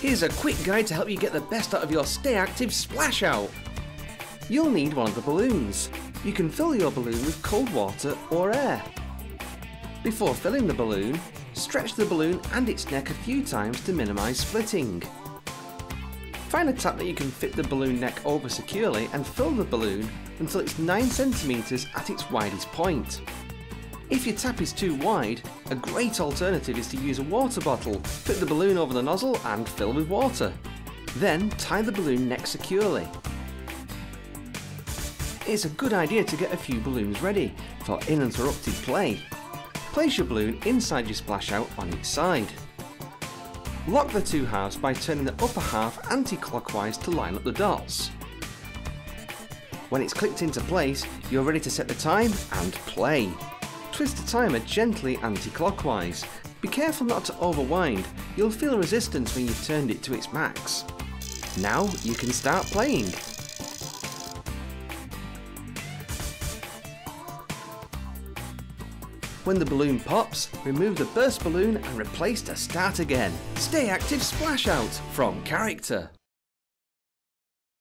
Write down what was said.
Here's a quick guide to help you get the best out of your Stay Active Splash Out. You'll need one of the balloons. You can fill your balloon with cold water or air. Before filling the balloon, stretch the balloon and its neck a few times to minimise splitting. Find a tap that you can fit the balloon neck over securely and fill the balloon until it's 9cm at its widest point. If your tap is too wide, a great alternative is to use a water bottle, fit the balloon over the nozzle and fill with water. Then tie the balloon neck securely. It's a good idea to get a few balloons ready for uninterrupted play. Place your balloon inside your splash out on each side. Lock the two halves by turning the upper half anti-clockwise to line up the dots. When it's clicked into place, you're ready to set the time and play. Twist the timer gently anti-clockwise. Be careful not to overwind, you'll feel resistance when you've turned it to its max. Now you can start playing. When the balloon pops, remove the burst balloon and replace to start again. Stay active splash out from character.